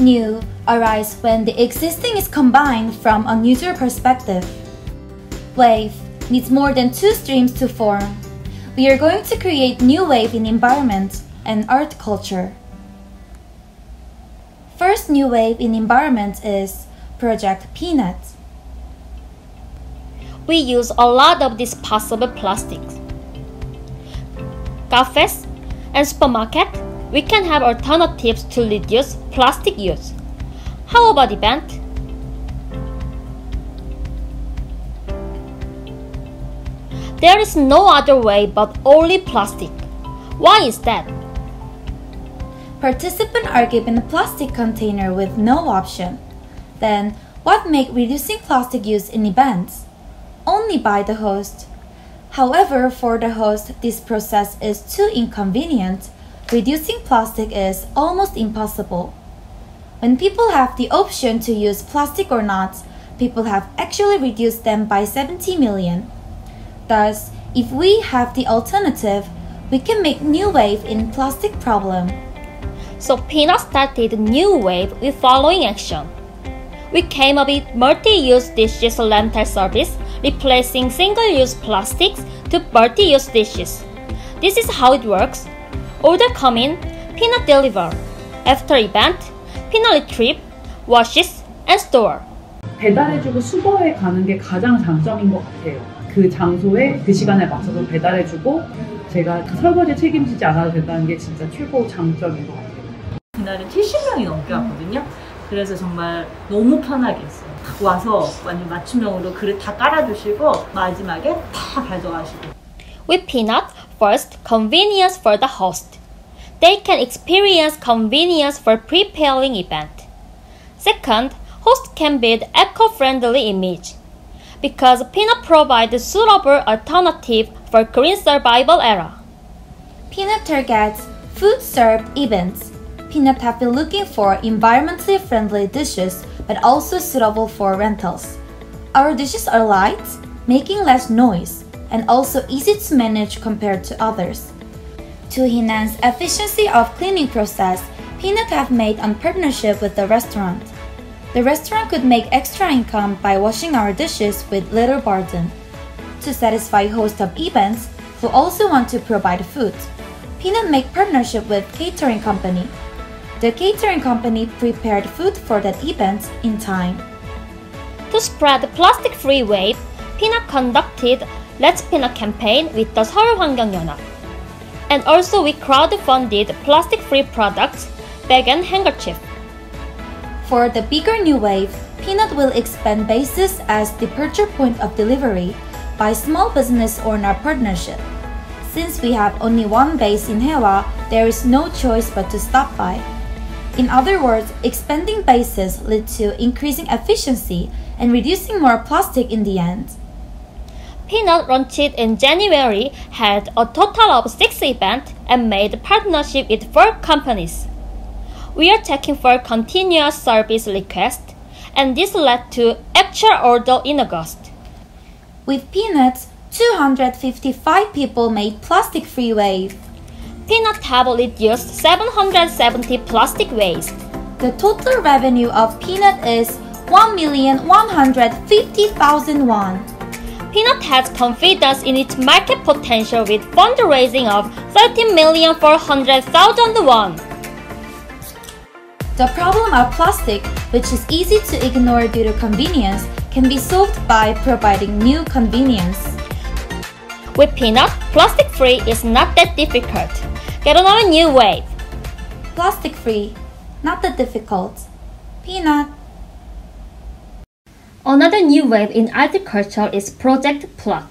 New arise when the existing is combined from a user perspective. Wave needs more than two streams to form. We are going to create new wave in environment and art culture. First new wave in environment is Project Peanut. We use a lot of these possible plastics. Cafes and supermarket, we can have alternatives to reduce plastic use. How about the event? There is no other way but only plastic. Why is that? Participants are given a plastic container with no option. Then, what make reducing plastic use in events? Only by the host. However, for the host, this process is too inconvenient. Reducing plastic is almost impossible. When people have the option to use plastic or not, people have actually reduced them by 70 million. Thus, if we have the alternative, we can make new wave in plastic problem. So Peanut started new wave with following action. We came up with multi-use dishes rental service, replacing single-use plastics to multi-use dishes. This is how it works. Order come in, Peanut deliver. After event, Peanut retrieve, washes, and store. 배달해주고 수거해 가는 게 가장 장점인 것 같아요. 그 장소에 그 시간에 맞춰서 배달해주고 제가 설거지 책임지지 않아도 된다는 게 진짜 최고 장점인 것 같아요. 그날은 70명이 넘게 왔거든요. 그래서 정말 너무 편하게 했어요. 딱 와서 완전 맞춤형으로 그릇 다 깔아주시고 마지막에 다 가져가시고. With Peanut, first, convenience for the host. They can experience convenience for preparing event. Second, host can build eco-friendly image. Because Peanut provides suitable alternative for green survival era. Peanut targets food served events. Peanut have been looking for environmentally friendly dishes but also suitable for rentals. Our dishes are light, making less noise, and also easy to manage compared to others. To enhance efficiency of cleaning process, Peanut have made a partnership with the restaurant. The restaurant could make extra income by washing our dishes with little burden. To satisfy host of events who also want to provide food, Peanut make partnership with catering company. The catering company prepared food for that event in time. To spread the plastic-free wave, Peanut conducted Let's Peanut campaign with the 서울환경연합. And also we crowdfunded plastic-free products, bag and handkerchief. For the bigger new wave, Peanut will expand bases as departure point of delivery by small business owner partnership. Since we have only one base in Hyehwa, there is no choice but to stop by. In other words, expanding bases lead to increasing efficiency and reducing more plastic in the end. Peanut launched in January, had a total of six events, and made partnership with four companies. We are checking for continuous service requests, and this led to actual order in August. With Peanuts, 255 people made plastic-free wave. Peanut have reduced 770 plastic waste. The total revenue of Peanut is 1,150,000 won. Peanut has confidence in its market potential with fundraising of 13,400,000 won. The problem of plastic, which is easy to ignore due to convenience, can be solved by providing new convenience. With Peanut, plastic free is not that difficult. Get on a new wave. Plastic free, not that difficult. Peanut. Another new wave in agriculture is Project Plot.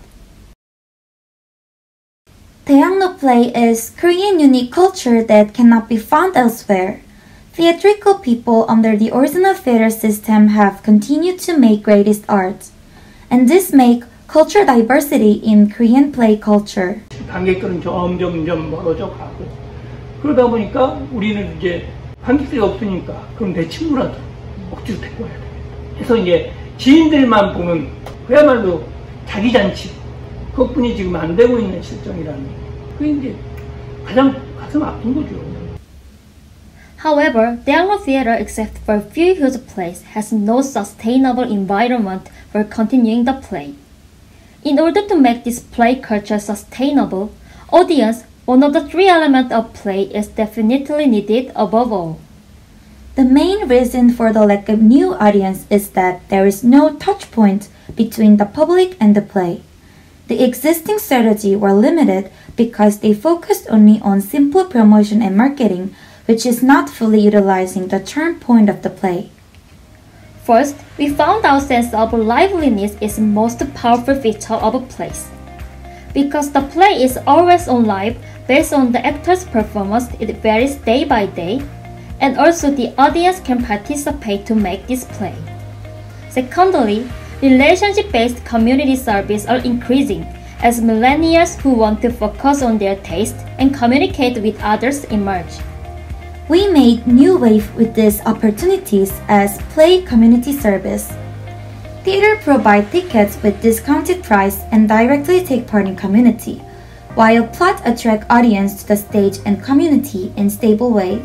Daehangno play is Korean unique culture that cannot be found elsewhere. Theatrical people under the original theater system have continued to make greatest art, and this make culture diversity in Korean play culture. 관객들은 점점점 멀어져 가고 그러다 보니까 우리는 이제 관객들이 없으니까 그럼 내 친구라도 억지로 데리고 돼. 그래서 이제 지인들만 보는 그야말로 자기 잔치 그것뿐이 지금 안 되고 있는 실정이라는 그게 이제 가장 가슴 아픈 거죠. However, Daewoo Theater, except for a few huge plays, has no sustainable environment for continuing the play. In order to make this play culture sustainable, audience, one of the three elements of play, is definitely needed above all. The main reason for the lack of new audience is that there is no touch point between the public and the play. The existing strategy were limited because they focused only on simple promotion and marketing, which is not fully utilizing the turn point of the play. First, we found our sense of liveliness is the most powerful feature of a place. Because the play is always on live based on the actor's performance, it varies day by day, and also the audience can participate to make this play. Secondly, relationship-based community service are increasing as millennials who want to focus on their taste and communicate with others emerge. We made new wave with these opportunities as Play Community Service. Theater provide tickets with discounted price and directly take part in community, while plot attract audience to the stage and community in stable way.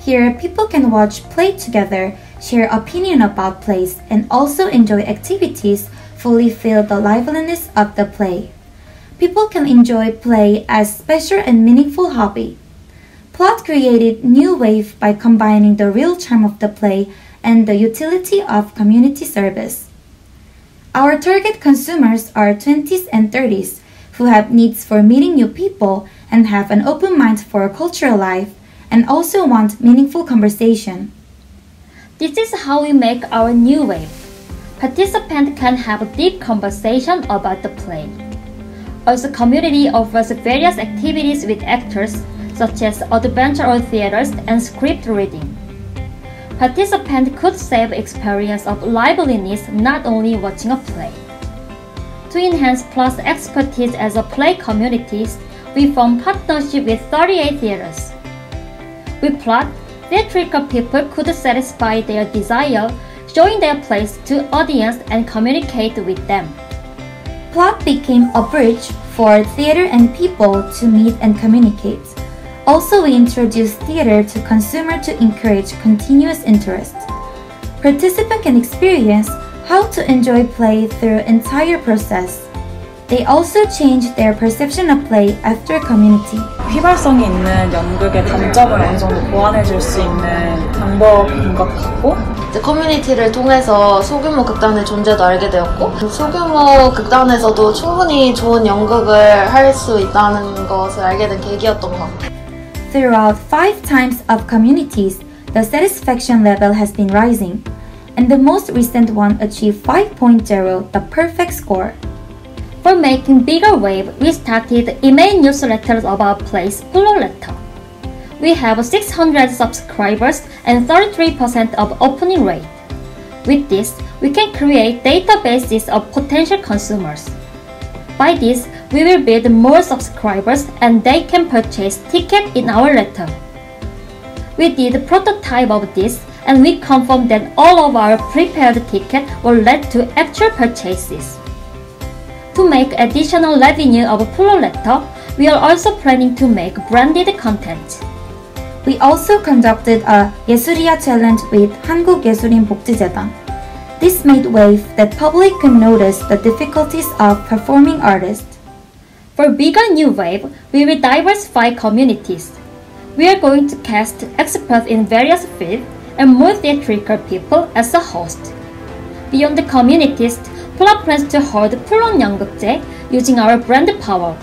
Here, people can watch play together, share opinion about plays, and also enjoy activities fully feel the liveliness of the play. People can enjoy play as special and meaningful hobby. Plot created new wave by combining the real charm of the play and the utility of community service. Our target consumers are 20s and 30s who have needs for meeting new people and have an open mind for cultural life and also want meaningful conversation. This is how we make our new wave. Participants can have a deep conversation about the play. Also, community offers various activities with actors such as adventure theaters and script reading. Participants could save experience of liveliness not only watching a play. To enhance Plot's expertise as a play community, we form partnership with 38 theaters. We plot theatrical people could satisfy their desire, showing their plays to audience and communicate with them. Plot became a bridge for theater and people to meet and communicate. Also, we introduced theater to consumer to encourage continuous interest. Participant can experience how to enjoy play through entire process. They also changed their perception of play after community. 휘발성이 있는 연극의 단점을 어느 정도 보완해 줄 수 있는 방법인 것 같고 이제 커뮤니티를 통해서 소규모 극단의 존재도 알게 되었고 소규모 극단에서도 충분히 좋은 연극을 할 수 있다는 것을 알게 된 계기였던 것 같아요. Throughout five times of communities, the satisfaction level has been rising, and the most recent one achieved 5.0, the perfect score. For making bigger wave, we started email newsletters about place Plot Letter. We have 600 subscribers and 33% of opening rate. With this, we can create databases of potential consumers. By this, we will build more subscribers and they can purchase ticket in our letter. We did a prototype of this and we confirmed that all of our prepared tickets will lead to actual purchases. To make additional revenue of Plot Letter, we are also planning to make branded content. We also conducted a Yesuria challenge with 한국 예술인 복지재단. This made wave that public could notice the difficulties of performing artists. For bigger new wave, we will diversify communities. We are going to cast experts in various fields and more theatrical people as a host. Beyond the communities, Plot plans to hold Pulong 연극제 using our brand power.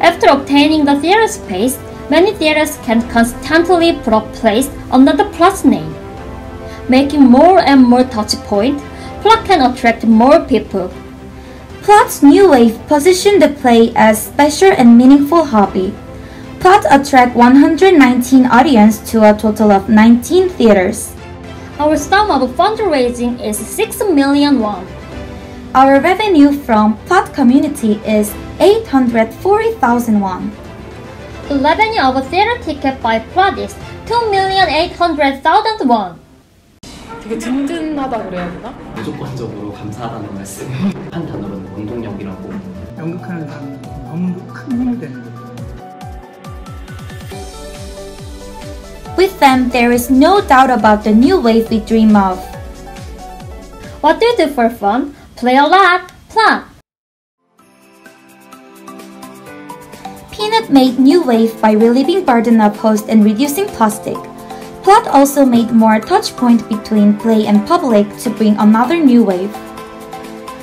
After obtaining the theater space, many theaters can constantly plot plays under the Plot name. Making more and more touch point. plot can attract more people. Plot's new wave positioned the play as special and meaningful hobby. Plot attract 119 audience to a total of 19 theaters. Our sum of fundraising is 6 million won. Our revenue from Plot community is 840,000 won. The revenue of theater ticket by products 2,800,000 won. 되게 든든하다 그래야 되나? 무조건적으로 감사하다는 말씀. 한 단어로는 원동력이라고. 연극하는 사람 너무 큰 힘이 되는 거죠. With them, there is no doubt about the new wave we dream of. What do you do for fun? Play a lot. Plot. Peanut made new wave by relieving burden of host and reducing plastic. Plot also made more touch point between play and public to bring another new wave.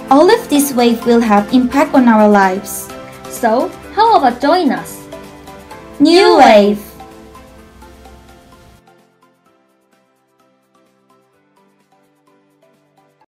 All of this wave will have impact on our lives. So, how about join us? New wave!